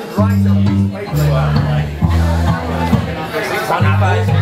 and write a piece of paper like that.